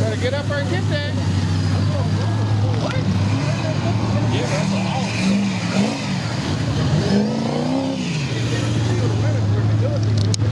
Gotta get up there and get that.